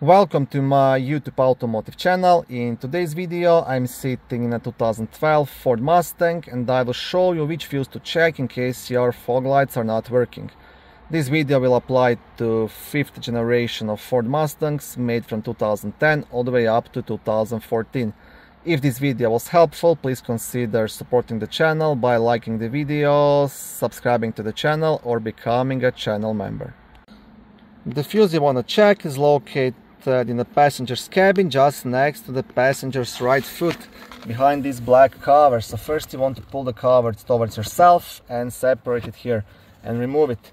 Welcome to my YouTube automotive channel. In today's video I'm sitting in a 2012 Ford Mustang and I will show you which fuse to check in case your fog lights are not working. This video will apply to 5th generation of Ford Mustangs made from 2010 all the way up to 2014. If this video was helpful, please consider supporting the channel by liking the video, subscribing to the channel or becoming a channel member. The fuse you want to check is located in the passenger's cabin just next to the passenger's right foot behind this black cover. So first you want to pull the cover towards yourself and separate it here and remove it.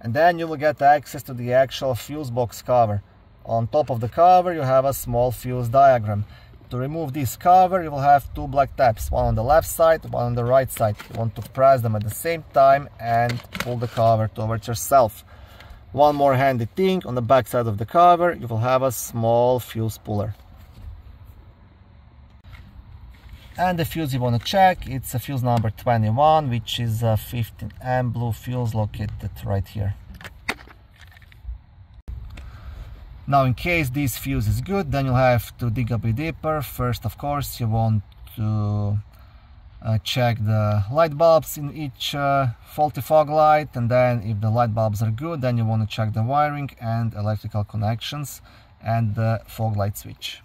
And then you will get access to the actual fuse box cover. On top of the cover you have a small fuse diagram. To remove this cover you will have two black tabs one on the left side one on the right side. You want to press them at the same time and pull the cover towards yourself one more handy thing, on the back side of the cover you will have a small fuse puller. And the fuse you want to check, it's a fuse number 21, which is a 15M blue fuse located right here. Now in case this fuse is good, then you'll have to dig a bit deeper. First, of course, you want to uh, check the light bulbs in each uh, faulty fog light and then if the light bulbs are good then you want to check the wiring and electrical connections and the fog light switch.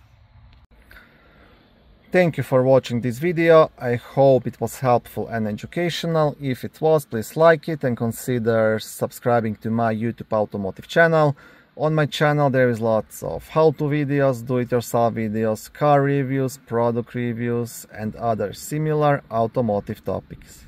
Thank you for watching this video. I hope it was helpful and educational. If it was, please like it and consider subscribing to my YouTube automotive channel. On my channel there is lots of how-to videos, do-it-yourself videos, car reviews, product reviews and other similar automotive topics.